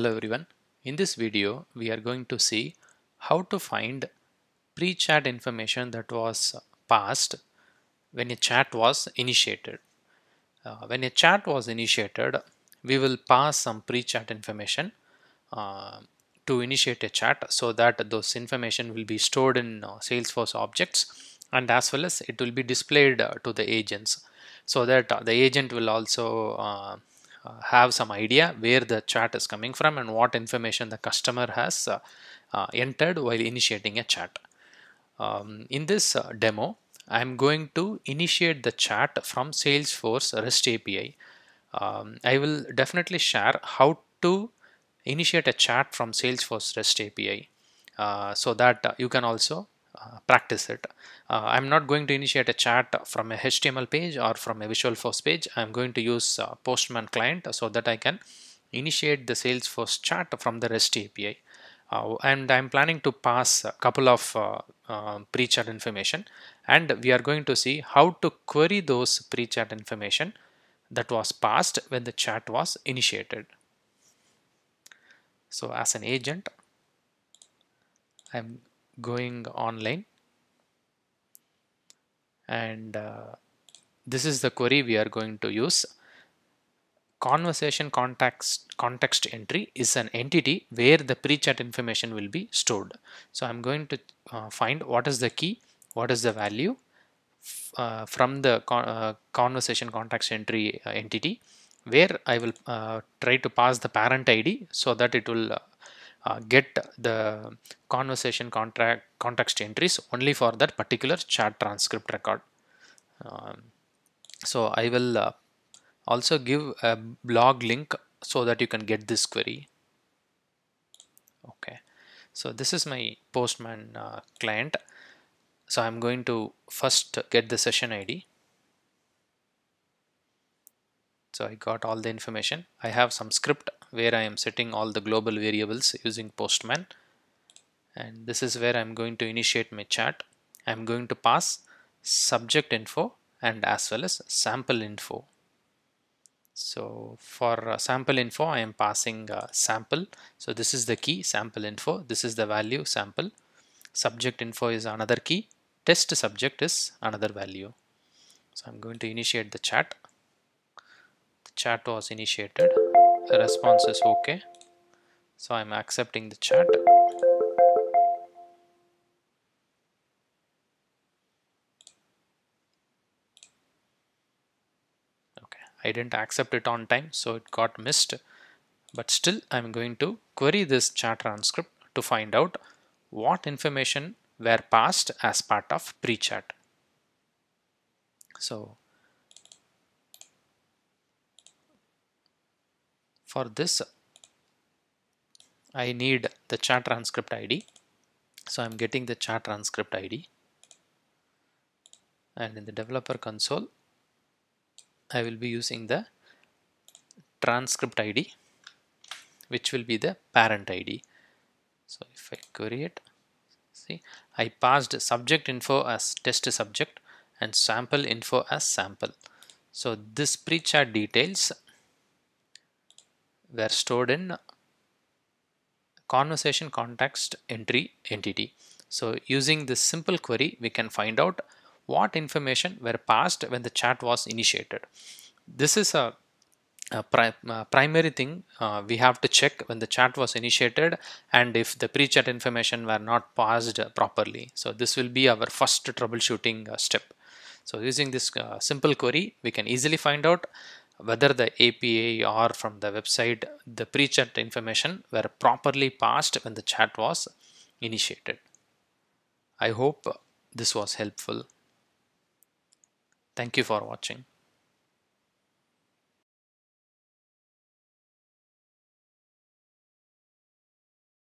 Hello everyone. In this video, we are going to see how to find pre-chat information that was passed when a chat was initiated. Uh, when a chat was initiated, we will pass some pre-chat information uh, to initiate a chat so that those information will be stored in uh, Salesforce objects and as well as it will be displayed uh, to the agents so that uh, the agent will also uh, uh, have some idea where the chat is coming from and what information the customer has uh, uh, entered while initiating a chat. Um, in this demo, I'm going to initiate the chat from Salesforce REST API. Um, I will definitely share how to initiate a chat from Salesforce REST API uh, so that uh, you can also uh, practice it. Uh, I'm not going to initiate a chat from a HTML page or from a Visualforce page. I'm going to use uh, Postman client so that I can initiate the Salesforce chat from the REST API. Uh, and I'm planning to pass a couple of uh, pre-chat information and we are going to see how to query those pre-chat information that was passed when the chat was initiated. So as an agent, I'm going online. And uh, this is the query we are going to use. Conversation context context entry is an entity where the pre-chat information will be stored. So i'm going to uh, find what is the key what is the value uh, from the con uh, conversation context entry uh, entity where i will uh, try to pass the parent id so that it will uh, get the conversation contract context entries only for that particular chat transcript record. Um, so I will uh, also give a blog link so that you can get this query. Okay, so this is my Postman uh, client. So I'm going to first get the session ID. So I got all the information. I have some script where I am setting all the global variables using Postman and this is where I'm going to initiate my chat. I'm going to pass subject info and as well as sample info. So for uh, sample info I am passing uh, sample. So this is the key sample info. This is the value sample. Subject info is another key. Test subject is another value. So I'm going to initiate the chat. The chat was initiated the response is okay. So I'm accepting the chat. Okay I didn't accept it on time so it got missed. But still I'm going to query this chat transcript to find out what information were passed as part of pre-chat. So For this, I need the chat transcript ID. So I'm getting the chat transcript ID. And in the developer console, I will be using the transcript ID, which will be the parent ID. So if I query it, see, I passed subject info as test subject and sample info as sample. So this pre-chat details were stored in conversation context entry entity. So using this simple query, we can find out what information were passed when the chat was initiated. This is a, a pri uh, primary thing uh, we have to check when the chat was initiated and if the pre-chat information were not passed properly. So this will be our first troubleshooting uh, step. So using this uh, simple query, we can easily find out whether the API or from the website the pre-chat information were properly passed when the chat was initiated. I hope this was helpful. Thank you for watching.